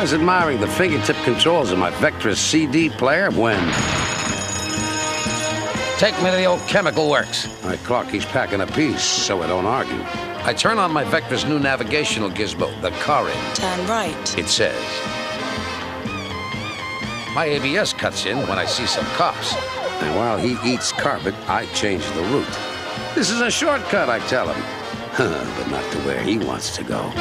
I was admiring the fingertip controls of my Vectra's CD player when... Take me to the old chemical works. I clock he's packing a piece, so I don't argue. I turn on my Vectra's new navigational gizmo, the Carin. Turn right. It says. My ABS cuts in when I see some cops. And while he eats carpet, I change the route. This is a shortcut, I tell him. but not to where he wants to go.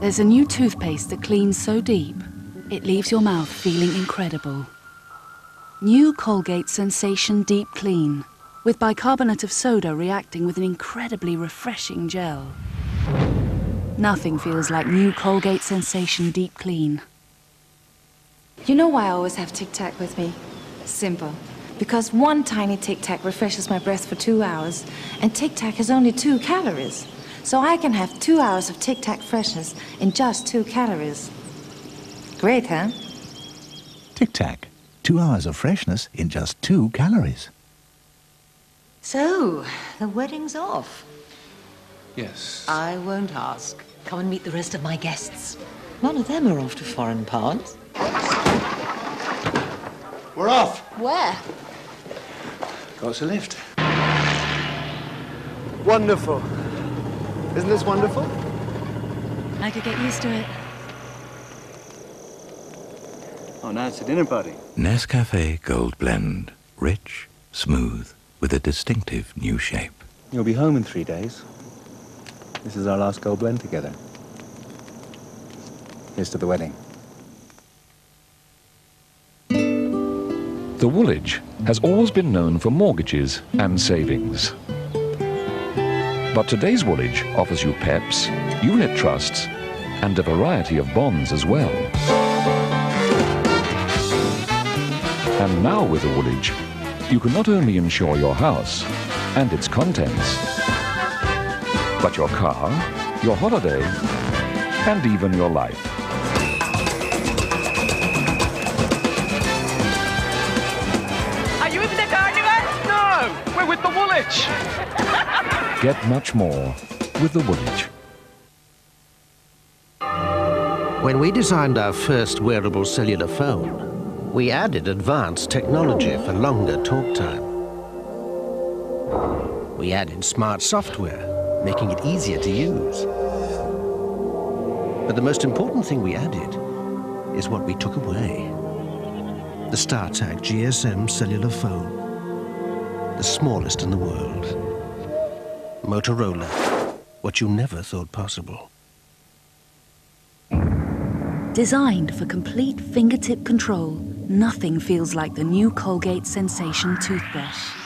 There's a new toothpaste that cleans so deep, it leaves your mouth feeling incredible. New Colgate Sensation Deep Clean, with bicarbonate of soda reacting with an incredibly refreshing gel. Nothing feels like new Colgate Sensation Deep Clean. You know why I always have Tic Tac with me? Simple. Because one tiny Tic Tac refreshes my breath for two hours, and Tic Tac has only two calories. So I can have two hours of Tic Tac freshness in just two calories. Great, huh? Tic Tac. Two hours of freshness in just two calories. So, the wedding's off. Yes. I won't ask. Come and meet the rest of my guests. None of them are off to foreign parts. We're off. Where? Got a lift. Wonderful. Isn't this wonderful? I could get used to it. Oh, now it's a dinner party. Nescafe Gold Blend. Rich, smooth, with a distinctive new shape. You'll be home in three days. This is our last gold blend together. Here's to the wedding. The Woolwich has always been known for mortgages and savings. But today's Woolwich offers you PEPs, unit trusts, and a variety of bonds as well. And now with the Woolwich, you can not only insure your house and its contents, but your car, your holiday, and even your life. Are you in the carnival? No, we're with the Woolwich. Get much more with the Woolwich. When we designed our first wearable cellular phone, we added advanced technology for longer talk time. We added smart software, making it easier to use. But the most important thing we added is what we took away. The StarTAC GSM cellular phone. The smallest in the world. Motorola. What you never thought possible. Designed for complete fingertip control, nothing feels like the new Colgate Sensation toothbrush.